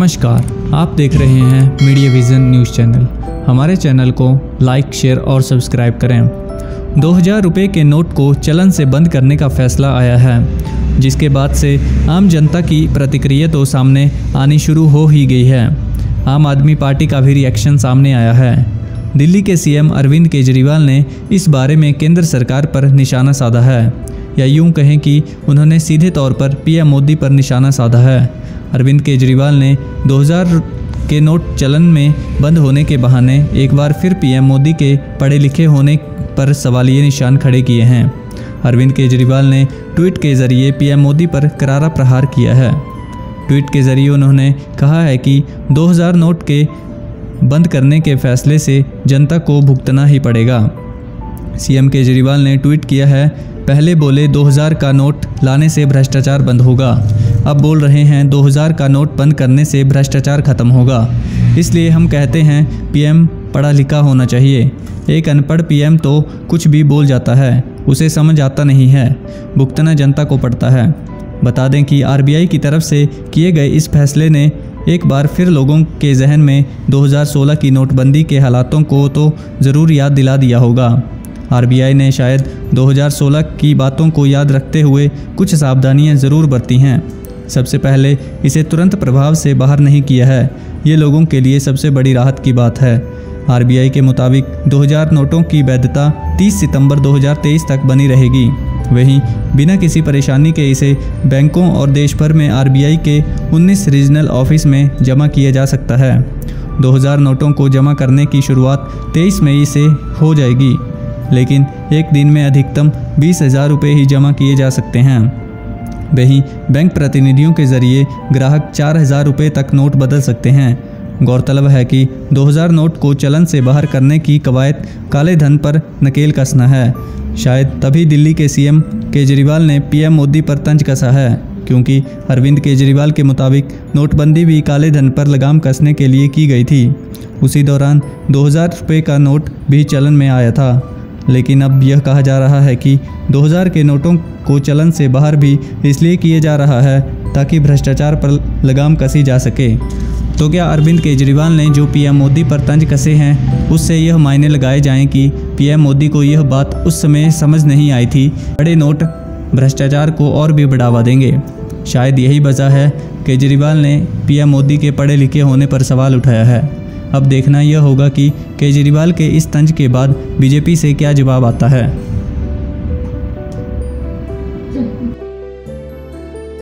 नमस्कार, आप देख रहे हैं मीडिया विजन न्यूज़ चैनल। हमारे चैनल को लाइक, शेयर और सब्सक्राइब करें। दो हज़ार रुपये के नोट को चलन से बंद करने का फैसला आया है, जिसके बाद से आम जनता की प्रतिक्रिया तो सामने आनी शुरू हो ही गई है। आम आदमी पार्टी का भी रिएक्शन सामने आया है। दिल्ली के सीएम अरविंद केजरीवाल ने इस बारे में केंद्र सरकार पर निशाना साधा है, या यूँ कहें कि उन्होंने सीधे तौर पर पीएम मोदी पर निशाना साधा है। अरविंद केजरीवाल ने 2000 के नोट चलन में बंद होने के बहाने एक बार फिर पीएम मोदी के पढ़े लिखे होने पर सवालिया निशान खड़े किए हैं। अरविंद केजरीवाल ने ट्वीट के ज़रिए पीएम मोदी पर करारा प्रहार किया है। ट्वीट के ज़रिए उन्होंने कहा है कि 2000 नोट के बंद करने के फैसले से जनता को भुगतना ही पड़ेगा। सीएम केजरीवाल ने ट्वीट किया है, पहले बोले 2000 का नोट लाने से भ्रष्टाचार बंद होगा। अब बोल रहे हैं 2000 का नोट बंद करने से भ्रष्टाचार खत्म होगा। इसलिए हम कहते हैं, पीएम पढ़ा लिखा होना चाहिए। एक अनपढ़ पीएम तो कुछ भी बोल जाता है, उसे समझ आता नहीं है, भुगतना जनता को पड़ता है। बता दें कि आरबीआई की तरफ़ से किए गए इस फैसले ने एक बार फिर लोगों के जहन में 2016 की नोटबंदी के हालातों को तो ज़रूर याद दिला दिया होगा। आरबीआई ने शायद 2016 की बातों को याद रखते हुए कुछ सावधानियाँ ज़रूर बरती हैं। सबसे पहले इसे तुरंत प्रभाव से बाहर नहीं किया है। ये लोगों के लिए सबसे बड़ी राहत की बात है। आरबीआई के मुताबिक 2000 नोटों की वैधता 30 सितंबर 2023 तक बनी रहेगी। वहीं बिना किसी परेशानी के इसे बैंकों और देश भर में आरबीआई के 19 रीजनल ऑफ़िस में जमा किया जा सकता है। 2000 नोटों को जमा करने की शुरुआत 23 मई से हो जाएगी, लेकिन एक दिन में अधिकतम बीस हज़ार रुपये ही जमा किए जा सकते हैं। वहीं बैंक प्रतिनिधियों के ज़रिए ग्राहक चार हज़ार रुपये तक नोट बदल सकते हैं। गौरतलब है कि 2000 नोट को चलन से बाहर करने की कवायद काले धन पर नकेल कसना है। शायद तभी दिल्ली के सीएम केजरीवाल ने पीएम मोदी पर तंज कसा है, क्योंकि अरविंद केजरीवाल के मुताबिक नोटबंदी भी काले धन पर लगाम कसने के लिए की गई थी। उसी दौरान 2000 रुपये का नोट भी चलन में आया था। लेकिन अब यह कहा जा रहा है कि 2000 के नोटों को चलन से बाहर भी इसलिए किए जा रहा है ताकि भ्रष्टाचार पर लगाम कसी जा सके। तो क्या अरविंद केजरीवाल ने जो पीएम मोदी पर तंज कसे हैं, उससे यह मायने लगाए जाएँ कि पीएम मोदी को यह बात उस समय समझ नहीं आई थी। बड़े नोट भ्रष्टाचार को और भी बढ़ावा देंगे। शायद यही वजह है, केजरीवाल ने पीएम मोदी के पढ़े लिखे होने पर सवाल उठाया है। अब देखना यह होगा कि केजरीवाल के इस तंज के बाद बीजेपी से क्या जवाब आता है।